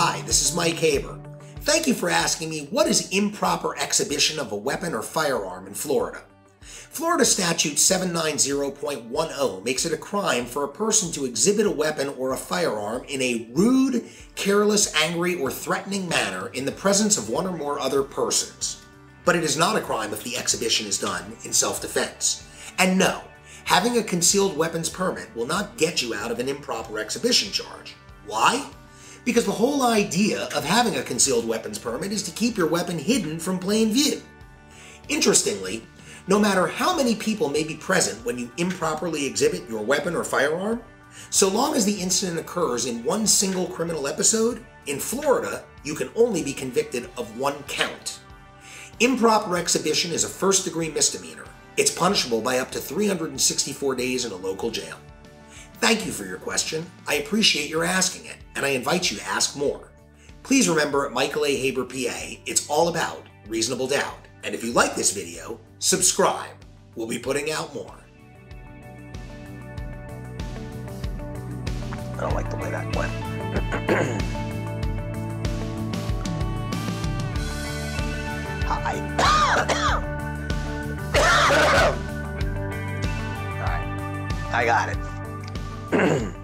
this is Mike Haber. Thank you for asking me what is improper exhibition of a weapon or firearm in Florida. Florida Statute 790.10 makes it a crime for a person to exhibit a weapon or a firearm in a rude, careless, angry, or threatening manner in the presence of one or more other persons. But it is not a crime if the exhibition is done in self defense. And no, having a concealed weapons permit will not get you out of an improper exhibition charge. Why? Because the whole idea of having a concealed weapons permit is to keep your weapon hidden from plain view. Interestingly, no matter how many people may be present when you improperly exhibit your weapon or firearm, so long as the incident occurs in one single criminal episode, in Florida, you can only be convicted of one count. Improper exhibition is a first degree misdemeanor. It's punishable by up to 364 days in a local jail. Thank you for your question. I appreciate your asking it, and I invite you to ask more. Please remember at Michael A. Haber PA, it's all about reasonable doubt. And if you like this video, subscribe. We'll be putting out more. I don't like the way that went. Hi. I got it. Mm-hmm.